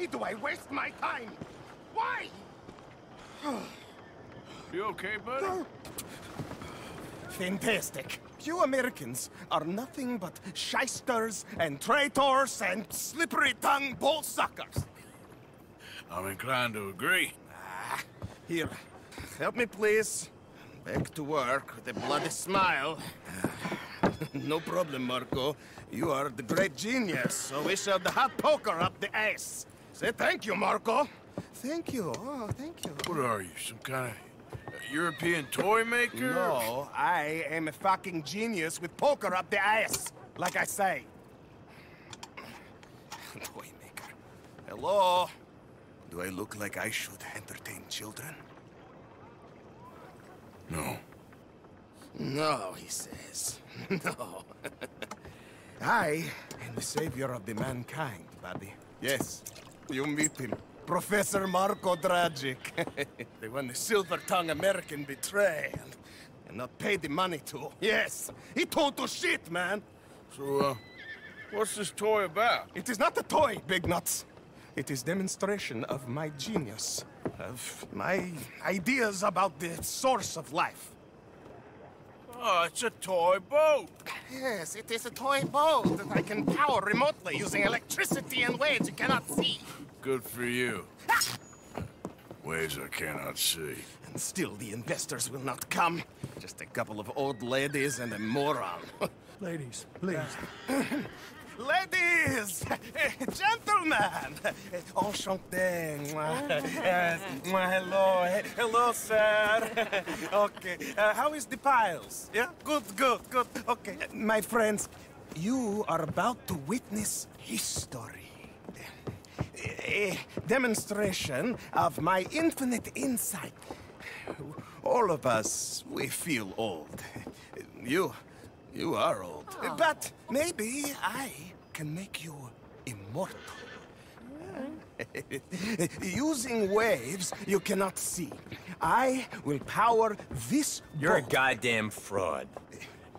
Why do I waste my time? Why? You okay, buddy? Fantastic. You Americans are nothing but shysters and traitors and slippery-tongued bull suckers. I'm inclined to agree. Ah, here, help me please. Back to work with a bloody smile. no problem, Marko. You are the great genius, so we shall the hot poker up the ass. Say thank you, Marko. Thank you. Oh, thank you. What are you, some kind of European toy maker? No, I am a fucking genius with poker up the ass, like I say. Toy maker. Hello? Do I look like I should entertain children? No. No, he says. No. I am the savior of the mankind, buddy. Yes, you meet him. Professor Marko Dragic. the one the silver-tongued American betrayed and, and not pay the money to. Yes, he total shit, man. So, uh, what's this toy about? It is not a toy, Big Nuts. It is demonstration of my genius, of my ideas about the source of life. Oh, it's a toy boat. Yes, it is a toy boat that I can power remotely using electricity and waves you cannot see. Good for you. Ah! Waves I cannot see. And still the investors will not come. Just a couple of old ladies and a moron. Ladies, please. Ladies! Gentlemen! Enchanté! Yes. Eh, hello. Hello, sir. Okay. Uh, how is the piles? Yeah? Good, good, good. Okay. My friends, you are about to witness history. A demonstration of my infinite insight. All of us, we feel old. You, you are old. But maybe I can make you immortal. Hmm. Using waves you cannot see, I will power this You're a goddamn fraud.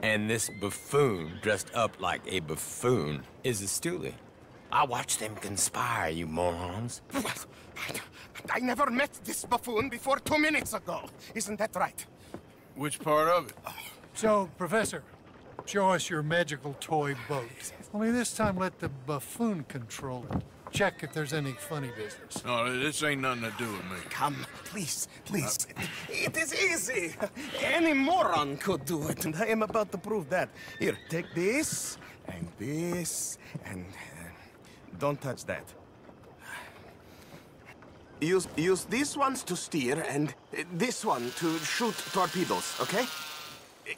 And this buffoon, dressed up like a buffoon, is a stoolie. I watched them conspire, you morons. I never met this buffoon before two minutes ago. Isn't that right? Which part of it? So, Professor, show us your magical toy boat. Only this time let the buffoon control it. Check if there's any funny business. No, this ain't nothing to do with me. Come, please, please. It is easy. Any moron could do it, and I am about to prove that. Here, take this, and this, and... uh, don't touch that. Use, use these ones to steer, and uh, this one to shoot torpedoes, okay?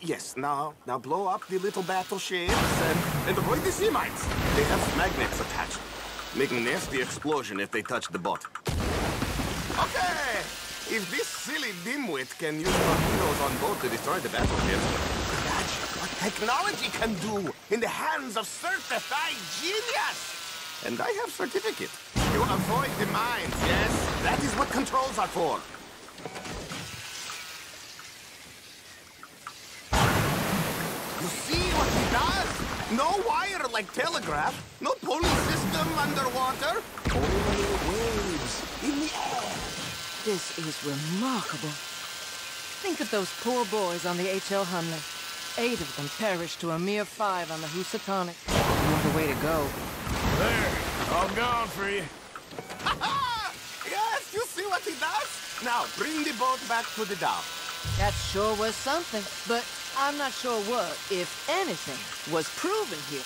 Yes, now, now blow up the little battleships and, and avoid the sea mines. They have magnets attached. Making nasty explosion if they touch the boat. Okay! If this silly dimwit can use torpedoes on boat to destroy the battleships, imagine what technology can do in the hands of certified genius! And I have certificate. You avoid the mines, yes? That is what controls are for. You see what he does? No wire like telegraph, no pulley system underwater, only waves in the air. This is remarkable. Think of those poor boys on the H.L. Hunley. Eight of them perished to a mere five on the Housatonic. What a way to go. There, all gone for you. yes, you see what he does? Now, bring the boat back to the dock. That sure was something, but I'm not sure what, if anything, was proven here.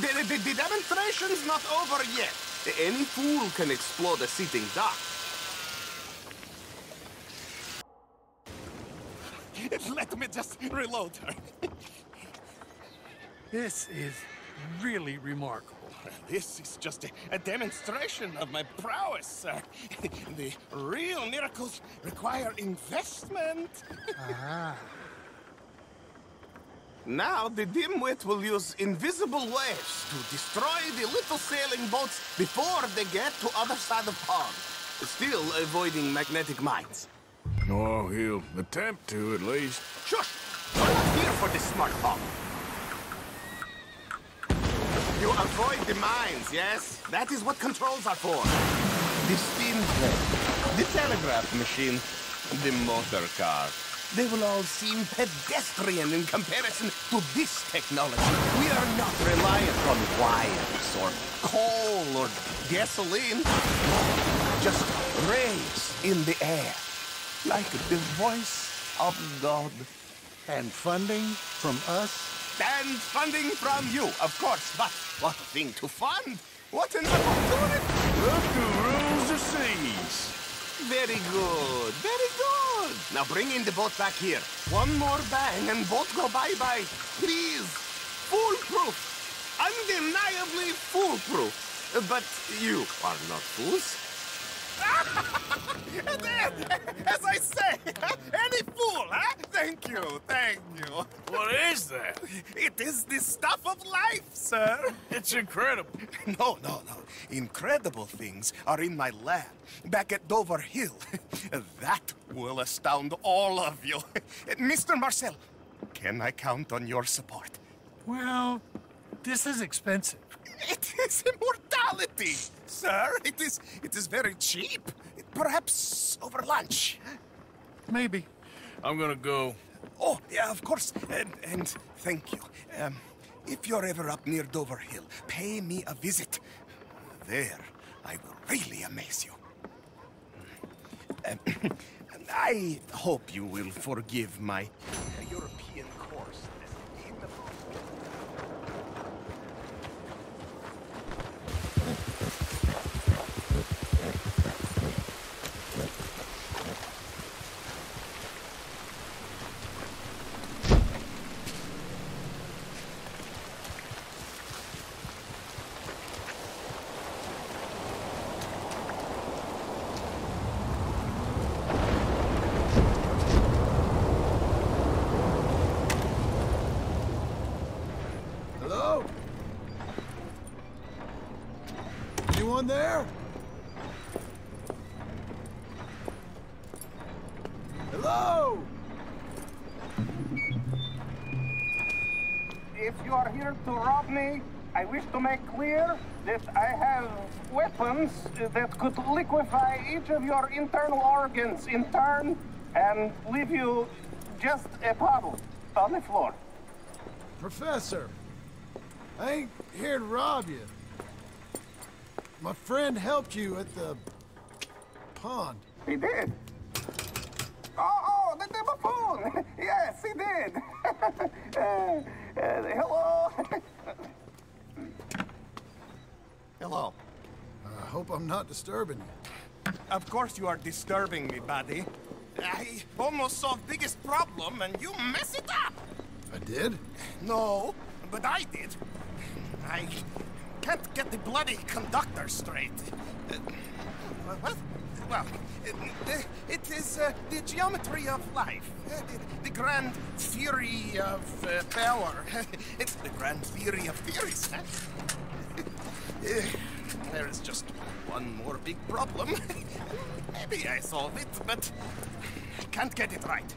The, the, the demonstration's not over yet. Any fool can explode a sitting dock. Let me just reload her. This is really remarkable. This is just a, a demonstration of my prowess, sir. the real miracles require investment. Ah. Now the dimwit will use invisible waves to destroy the little sailing boats before they get to other side of pond. Still avoiding magnetic mines. Oh, he'll attempt to, at least. Shush! We're not here for this smart talk. You avoid the mines, yes? That is what controls are for. the steam train, the telegraph machine, the motor car. They will all seem pedestrian in comparison to this technology. We are not reliant on wires or coal or gasoline. Just rays in the air, like the voice of God. And funding from us? And funding from you, of course. But what thing to fund! What an opportunity! Look who rules the seas. Very good, very good. Now bring in the boat back here. One more bang and boat go bye-bye. Please. Foolproof. Undeniably foolproof. But you are not fools. As I say, any fool, huh? Thank you, thank you. What is that? It is the stuff of life, sir. It's incredible. No, no, no. Incredible things are in my lab, back at Dover Hill. that will astound all of you. Mr. Marcel, can I count on your support? Well, this is expensive. It is immortality, sir. It is, it is very cheap. Perhaps over lunch. Maybe. I'm gonna go. Oh, yeah, of course. And, and thank you. Um, if you're ever up near Dover Hill, pay me a visit. There, I will really amaze you. Um, I hope you will forgive my European I wish to make clear that I have weapons that could liquefy each of your internal organs in turn and leave you just a puddle on the floor. Professor, I ain't here to rob you. My friend helped you at the pond. He did. Oh, oh, the, the buffoon! yes, he did. uh, uh, hello. Hello. I hope I'm not disturbing you. Of course you are disturbing me, buddy. I almost solved biggest problem and you mess it up. I did? No, but I did. I can't get the bloody conductor straight. Uh, what? Well, it, it is uh, the geometry of life, uh, the, the grand theory of uh, power. it's the grand theory of theories. Huh? Uh, there is just one more big problem. Maybe I solve it, but I can't get it right.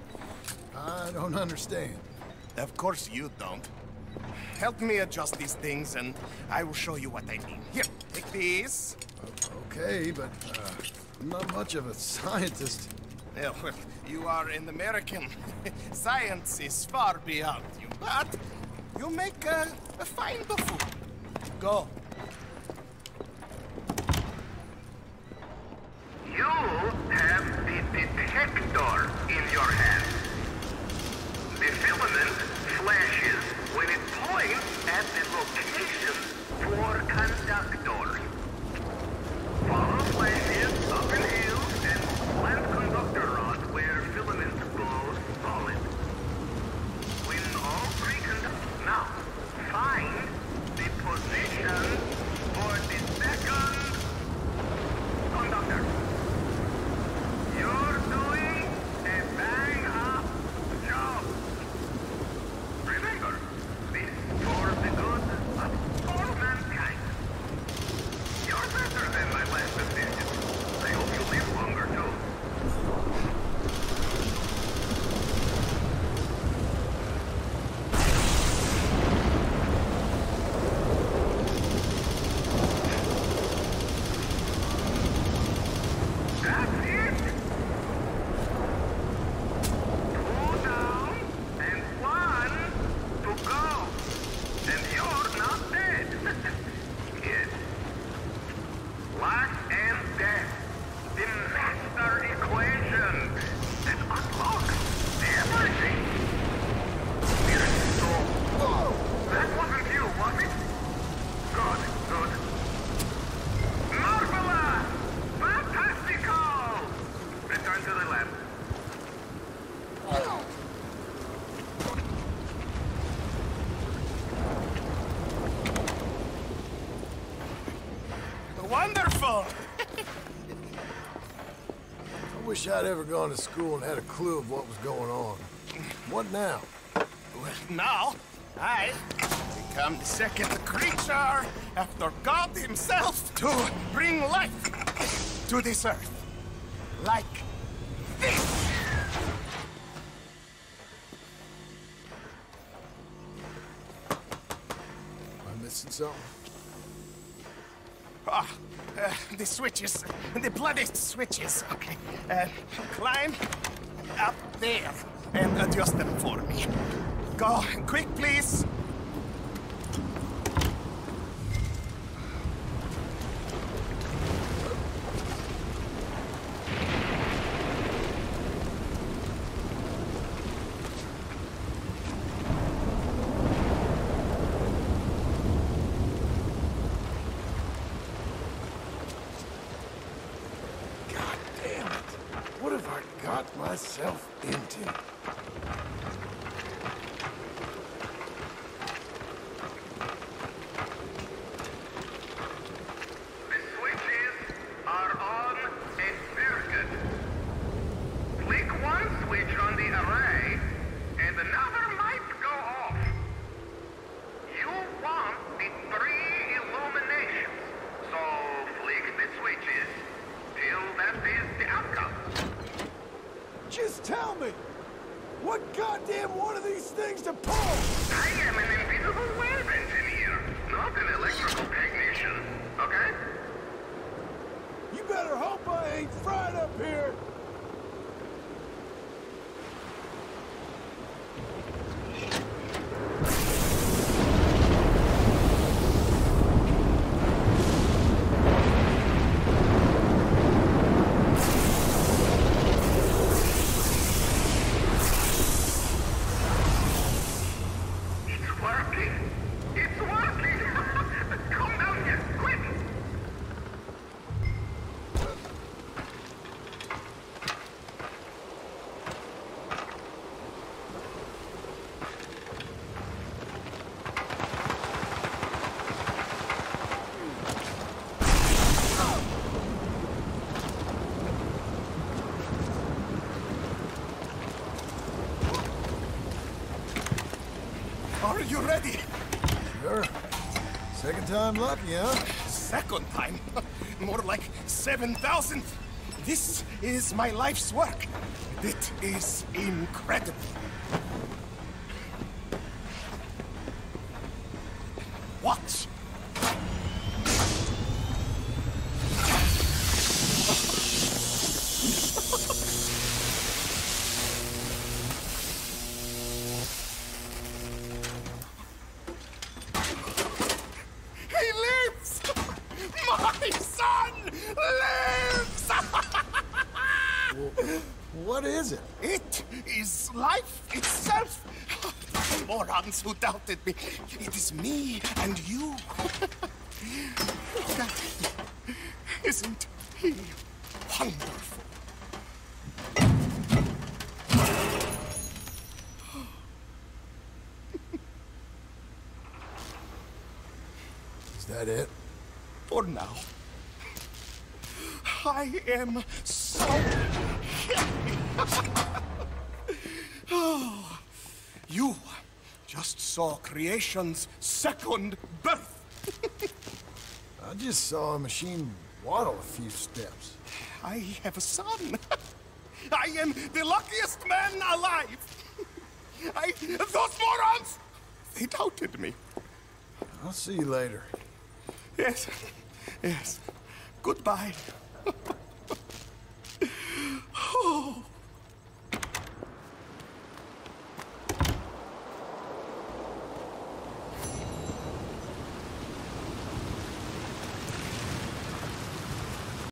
I don't understand. Of course you don't. Help me adjust these things and I will show you what I mean. Here, take these. Okay, but uh, I'm not much of a scientist. Yeah, well, you are an American. Science is far beyond you, but you make a, a fine buffoon. Go. Wish I'd ever gone to school and had a clue of what was going on. What now? Well, now, I become the second creature after God himself to bring life to this earth. Like this. Am I missing something? Ah, uh, the switches. The bloody switches. Okay. Uh, climb up there and adjust them for me. Go quick, please. God damn it! What have I got myself into? The switches are on and circuit. Flick one switch on the array, and another might go off. You want the three illuminations, so flick the switches till that is the outcome. Just tell me! What goddamn one these to pull? I am an invisible web engineer, not an electrical technician. Okay? You better hope I ain't fried up here! It's working! It's working! Come down here, quick! Are you ready? Sure. Second time lucky, huh? Second time. More like 7,000. This is my life's work. It is incredible. Watch. He lives! My son lives! What is it? It is life itself! Me. It is me and you. isn't he wonderful? Is that it? For now. I am so happy. oh, you just saw creation's second birth. I just saw a machine waddle a few steps. I have a son. I am the luckiest man alive. I, those morons, they doubted me. I'll see you later. Yes, yes. Goodbye.